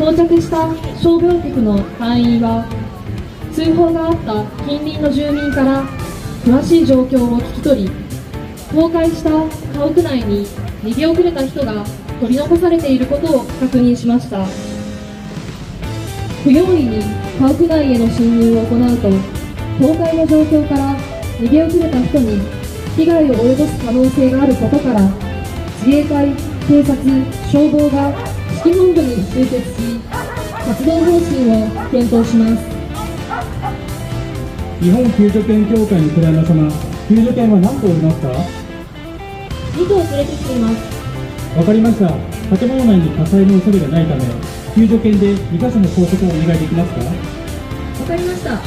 到着した消防局の隊員は通報があった近隣の住民から詳しい状況を聞き取り倒壊した家屋内に逃げ遅れた人が取り残されていることを確認しました。不用意に家屋内への侵入を行うと倒壊の状況から逃げ遅れた人に被害を及ぼす可能性があることから自衛隊、警察、消防が指揮本部に集結し活動方針を検討します。日本救助犬協会の倉山様救助犬は何個おりますか？2頭連れてきています。わかりました。建物内に火災の恐れがないため救助犬で2カ所の拘束をお願いできますか？わかりました。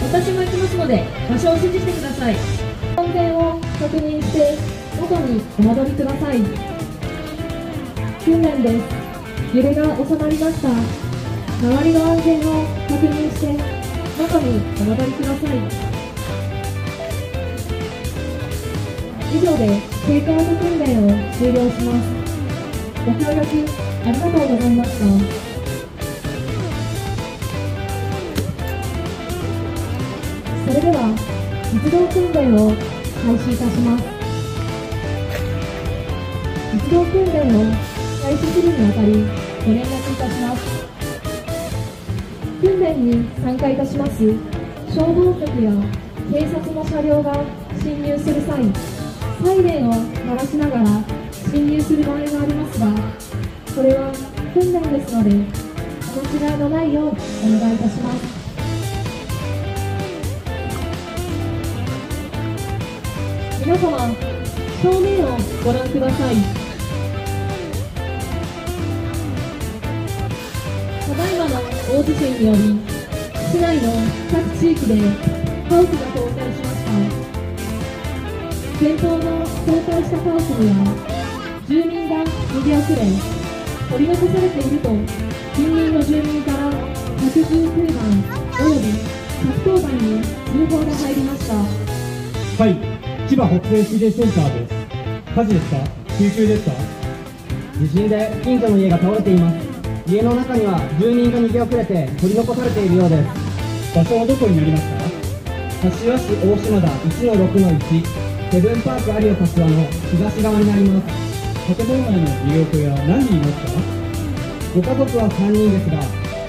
私も行きますので場所を指示してください。安全を確認して元にお戻りください。訓練です揺れが収まりました。周りの安全を確認して元にお戻りください。以上でテイクアウト訓練を終了します。ご協力ありがとうございました。それでは実動訓練を開始いたします。実動訓練を開始するにあたりご連絡いたします。訓練に参加いたします。消防局や警察の車両が侵入する際サイレンを鳴らしながら侵入する場合がありますがこれは訓練ですのでお間違いのないようお願いいたします。皆様正面をご覧ください。大地震により市内の各地域で家屋が倒壊しました。前方の倒壊した家屋には住民が逃げ遅れ取り残されていると近隣の住民から119番および110番に通報が入りました。はい千葉北西指令センターです火事ですか。救急ですか。地震で近所の家が倒れています。家の中には住民が逃げ遅れて取り残されているようです場所はどこになりますか柏市大島田1の6の1セブンパーク有オ柏の東側になります建物内の利用は何人いますかご家族は3人ですが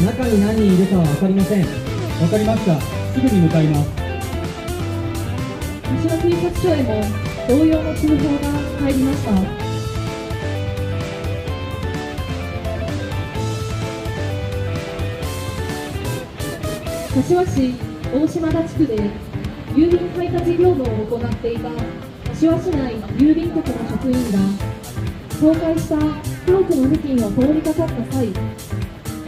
中に何人いるかは分かりませんわかりましたす。ぐに向かいます柏警察署へも同様の通報が入りました柏市大島田地区で郵便配達業務を行っていた柏市内郵便局の職員が倒壊した家屋の付近を通りかかった際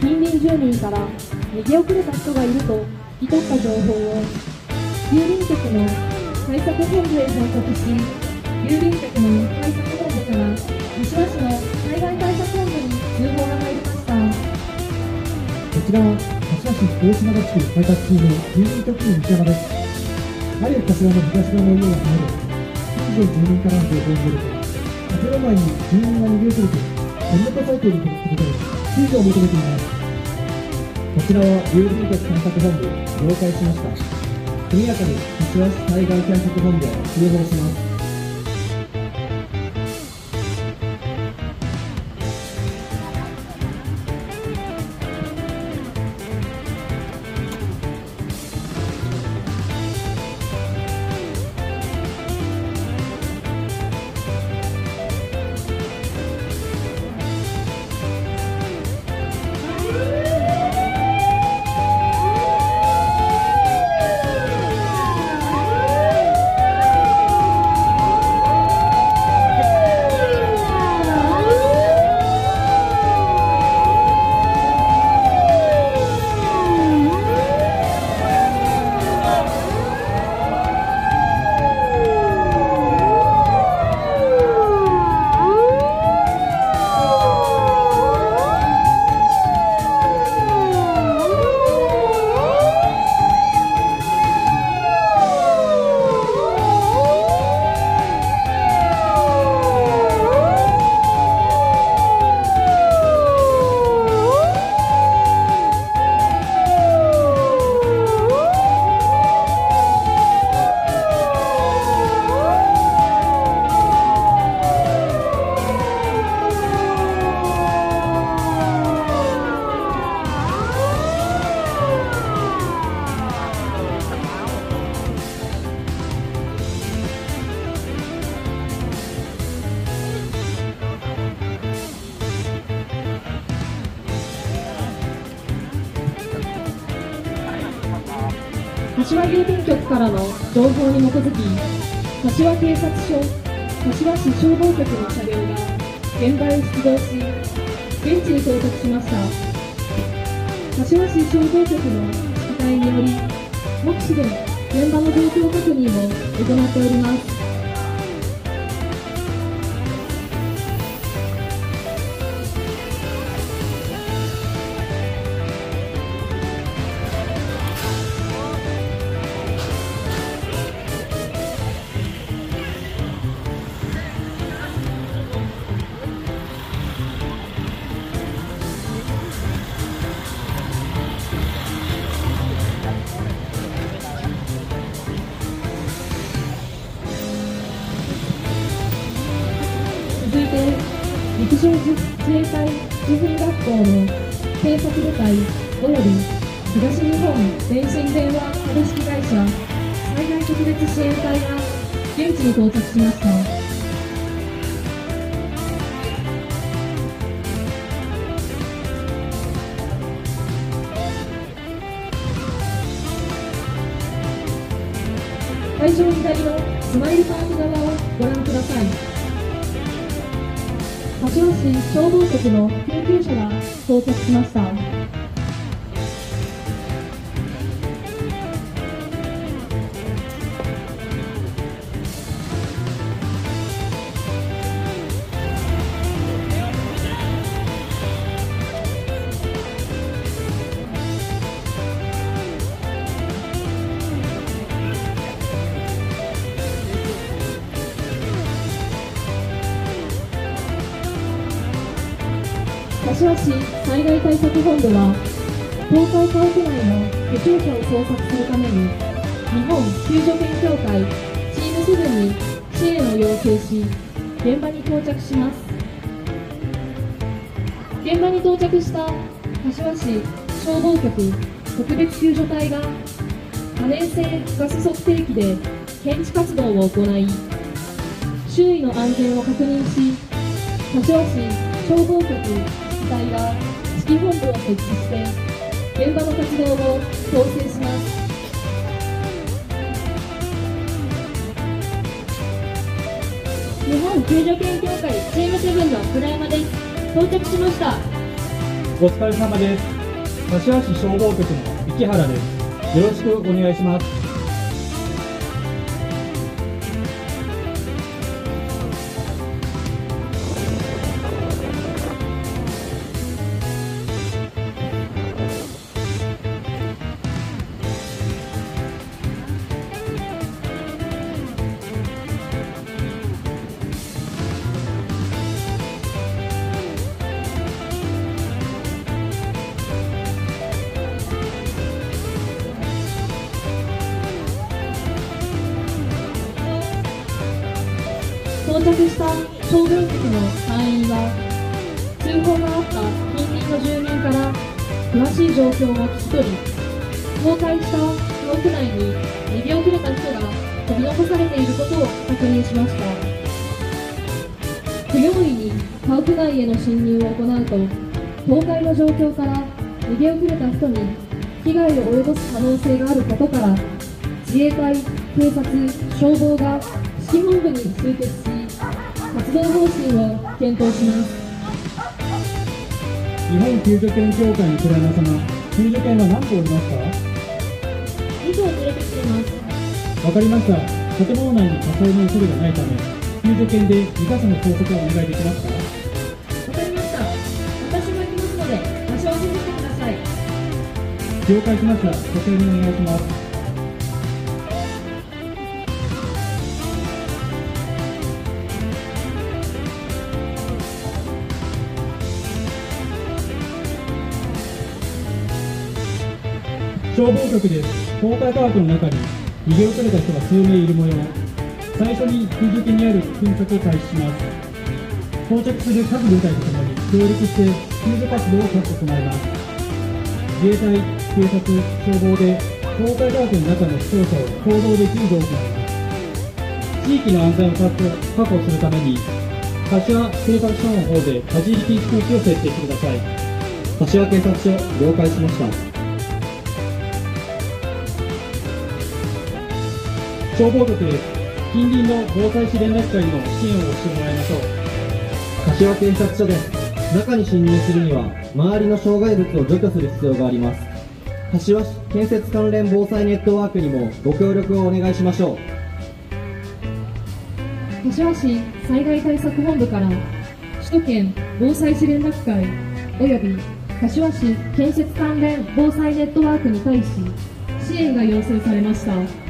近隣住民から逃げ遅れた人がいると聞き取った情報を郵便局の対策本部へ報告し郵便局の対策本部から柏市の災害対策本部に通報が入りました。こちら市大島田地区配達中の郵便局員西山です有吉柏の東側の家が離れ近所住民からの情報によると建物前に住民が逃げ遅れて取り残されているということで救助を求めていますこちらは郵便局対策本部了解しました速やかに柏市災害対策本部へ通報します。柏郵便局からの情報に基づき柏警察署柏市消防局の車両が現場へ出動し現地に到着しました。柏市消防局の機体により目視で現場の状況確認を行っております。陸上自衛隊従軍学校の警察部隊および東日本電信電話株式会社災害特別支援隊が現地に到着しました。会場左のスマイルパーク側をご覧ください。柏市消防局の救急車が到着しました。柏市災害対策本部は東海家屋内の下傷者を捜索するために日本救助犬協会チームセブンに支援を要請し現場に到着します。現場に到着した柏市消防局特別救助隊が可燃性ガス測定器で検知活動を行い周囲の安全を確認し柏市消防局自治体が指揮本部を設置して現場の活動を調整します日本救助犬協会チームセブンの倉山です到着しましたお疲れ様です。柏市消防局の池原です。よろしくお願いします。を行うと倒壊の状況から逃げ遅れた人に被害を及ぼす可能性があることから自衛隊、警察、消防が指揮本部に集結し活動方針を検討します日本救助犬協会の倉山様、救助犬は何個おりますか2頭連れてきていますわかりました。建物内に火災の恐れがないため、救助犬で2カ所の捜索をお願いできますか？了解しました。こちらにお願いします。消防局です。倒壊家屋の中に逃げ遅れた人が数名いる模様。最初に救助犬にある噴射を開始します。到着する各部隊とともに協力して救助活動を行います。自衛隊、警察、消防で倒壊家屋の中の視聴者を行動で救助を行います。地域の安全を確保確保するために、柏警察署の方で立ち入り禁止区域を設定してください。柏警察署、了解しました。消防局です近隣の防災士連絡会の支援をしてもらいましょう柏警察署です中に侵入するには周りの障害物を除去する必要があります柏市建設関連防災ネットワークにもご協力をお願いしましょう。柏市災害対策本部から首都圏防災士連絡会および柏市建設関連防災ネットワークに対し支援が要請されました。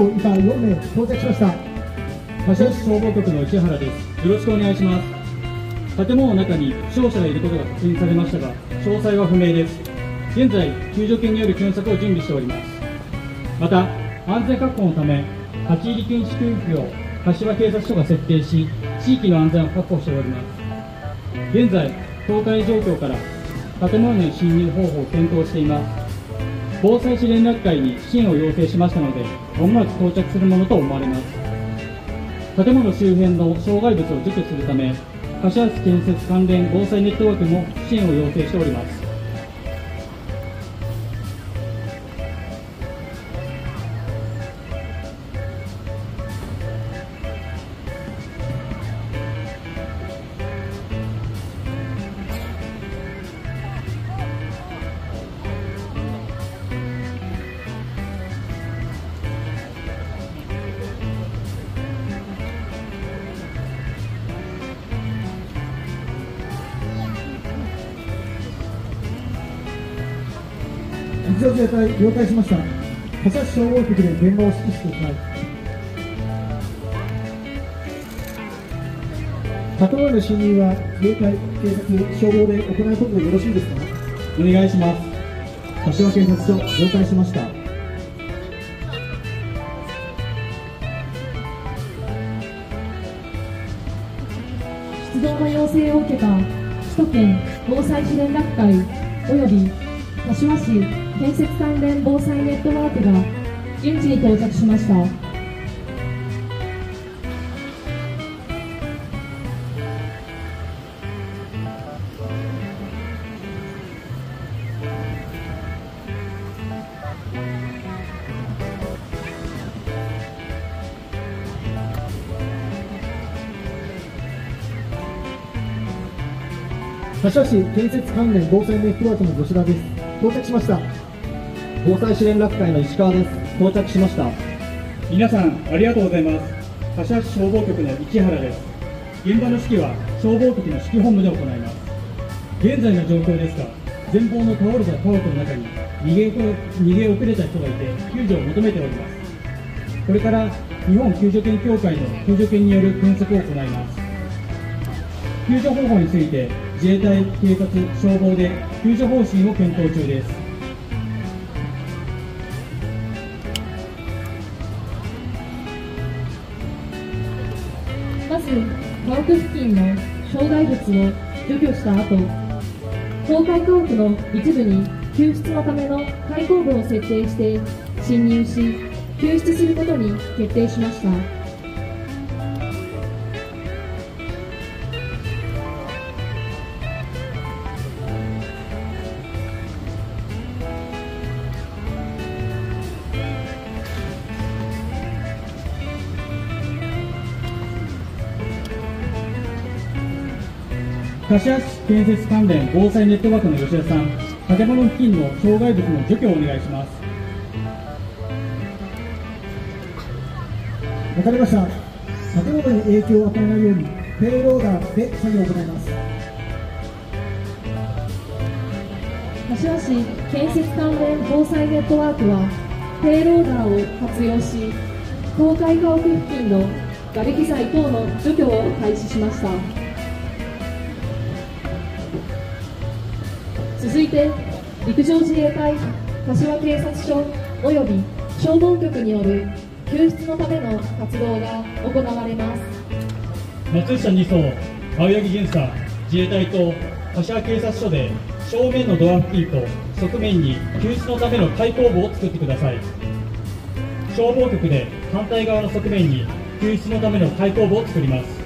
松田2曹以下4名到着しました。柏市消防局の市原です。よろしくお願いします。建物の中に負傷者がいることが確認されましたが詳細は不明です。現在救助犬による検索を準備しております。また安全確保のため立ち入り禁止区域を柏警察署が設定し地域の安全を確保しております。現在倒壊状況から建物の侵入方法を検討しています。防災士連絡会に支援を要請しましたのでまもなく到着するものと思われます。建物周辺の障害物を除去するため柏市建設関連防災ネットワークも支援を要請しております。了解しました。柏市消防局で現場を指揮してください建物への侵入は自衛隊、警察、消防で行うことでよろしいですか？お願いします。柏警察署了解しました。出動の要請を受けた首都圏防災士連絡会及び柏市建設関連防災ネットワークが現地に到着しました。柏市建設関連防災ネットワークの吉田です。到着しました。防災士連絡会の石川です。到着しました。皆さんありがとうございます。柏市消防局の市原です。現場の指揮は消防局の指揮本部で行います。現在の状況ですが前方の倒れた家屋の中に逃げ逃げ遅れた人がいて救助を求めております。これから日本救助犬協会の救助犬による検索を行います。救助方法について自衛隊、警察、消防で救助方針を検討中です。家屋付近の障害物を除去した後東海家屋の一部に救出のための開口部を設定して侵入し救出することに決定しました。柏市建設関連防災ネットワークの吉田さん、建物付近の障害物の除去をお願いします。わかりました。建物に影響を与えないようにペイローダーで作業を行います。柏市建設関連防災ネットワークはペイローダーを活用し倒壊家屋付近の瓦礫材等の除去を開始しました。続いて陸上自衛隊柏警察署及び消防局による救出のための活動が行われます。松下2曹青柳巡査自衛隊と柏警察署で正面のドア付近と側面に救出のための開口部を作ってください。消防局で反対側の側面に救出のための開口部を作ります。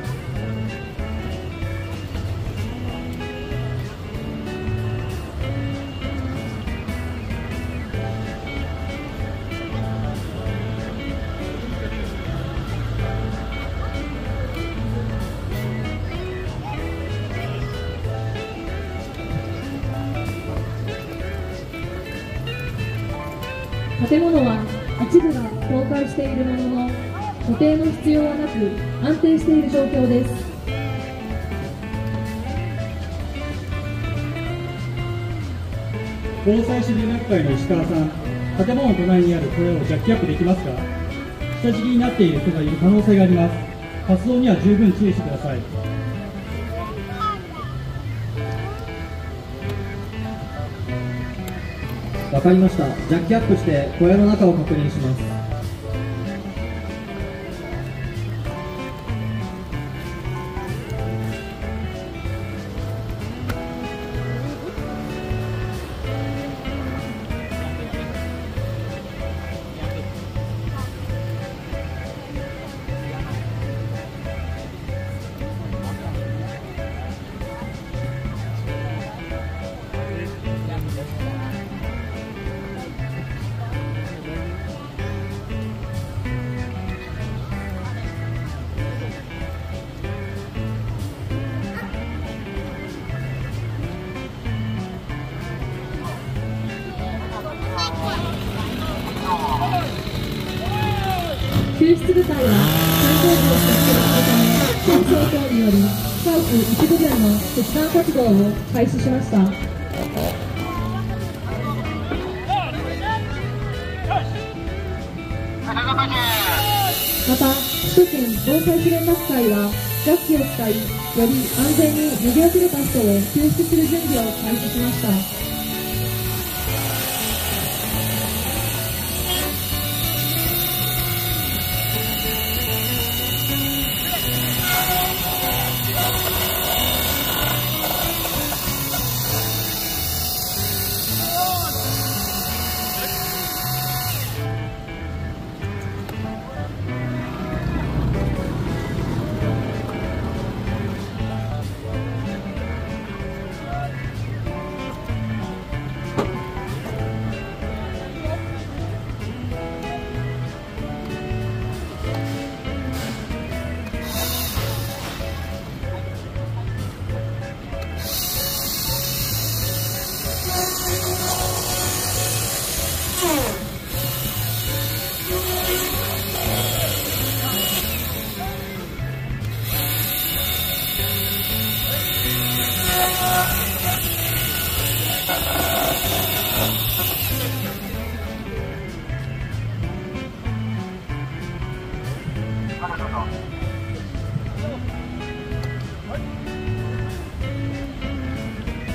況です。防災支持学会の石川さん建物の隣にあるこれをジャッキアップできますか？下敷きになっている人がいる可能性があります。活動には十分注意してください。わかりました。ジャッキアップして小屋の中を確認します。救出部隊は最後部を設置するため戦争等により家屋一部分の切断活動を開始しました。また首都圏防災支援学会はジャッキを使いより安全に逃げ遅れた人を救出する準備を開始しました。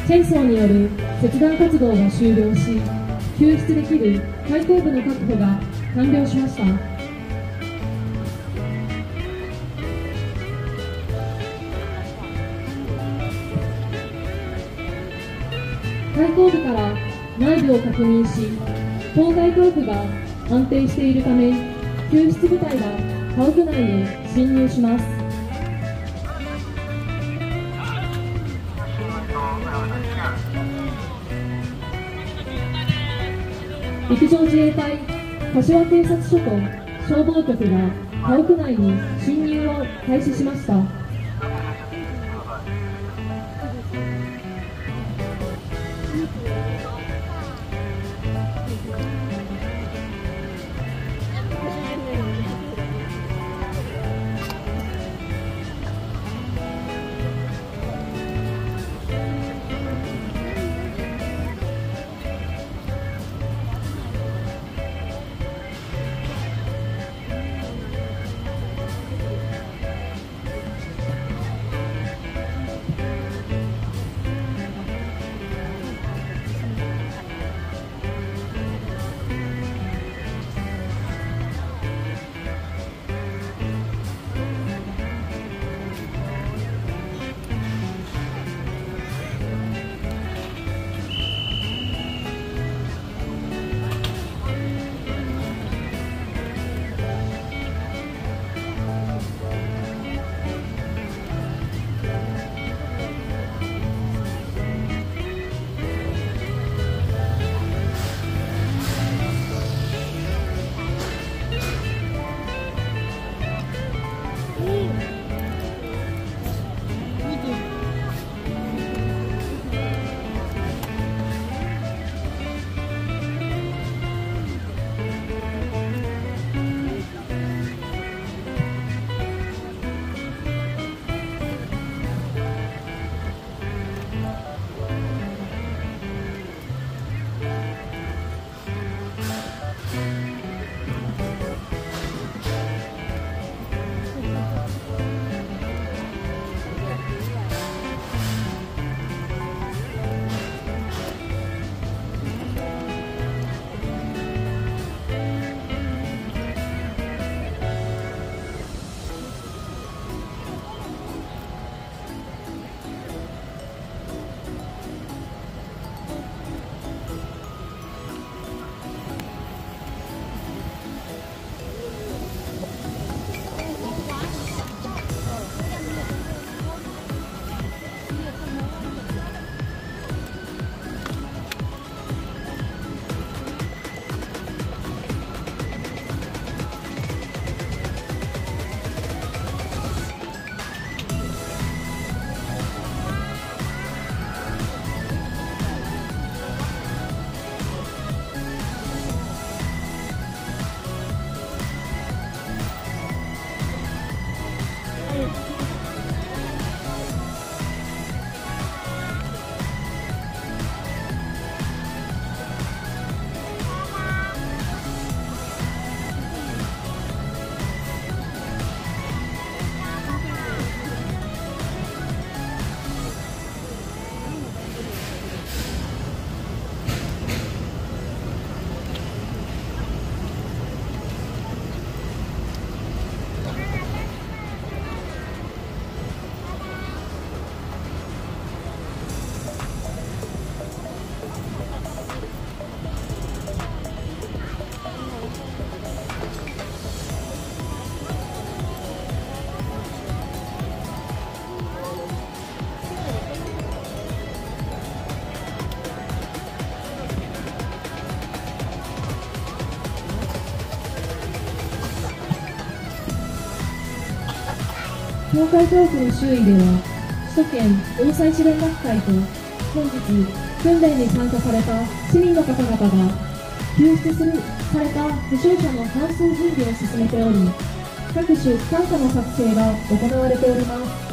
チェイソーによる切断活動が終了し救出できる開口部の確保が完了しました。開口部から内部を確認し当該家屋が安定しているため救出部隊が家屋内に侵入します。陸上自衛隊柏警察署と消防局が家屋内に侵入を開始しました。東海教区の周囲では首都圏防災支連学会と本日訓練に参加された市民の方々が救出するされた負傷者の搬送準備を進めており各種機関車の作成が行われております。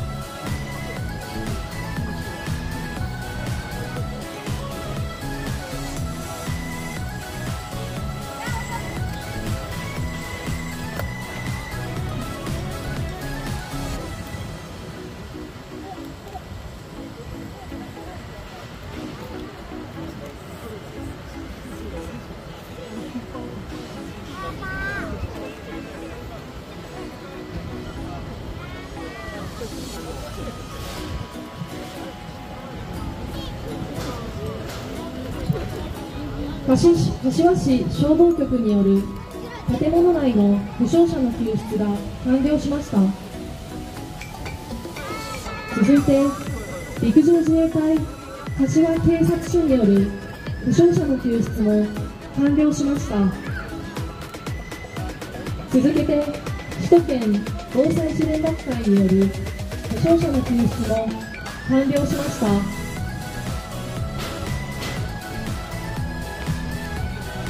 柏市消防局による建物内の負傷者の救出が完了しました。続いて陸上自衛隊柏警察署による負傷者の救出も完了しました。続けて首都圏防災士連絡会による負傷者の救出も完了しました。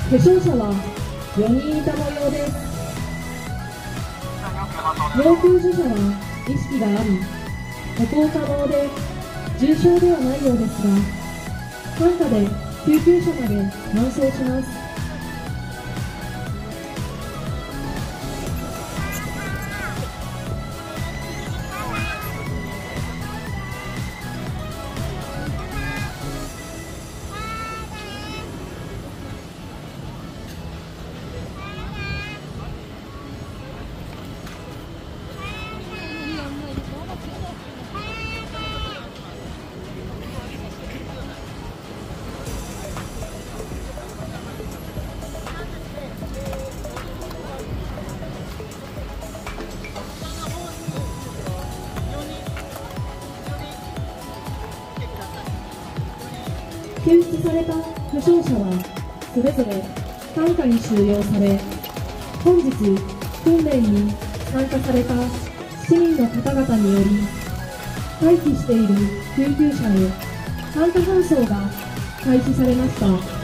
負傷者は4人いた模様です。要救助者は意識があり歩行可能で重傷ではないようですが担架で救急車まで搬送します。救出された負傷者はそれぞれ担架に収容され本日訓練に参加された市民の方々により待機している救急車へ担架搬送が開始されました。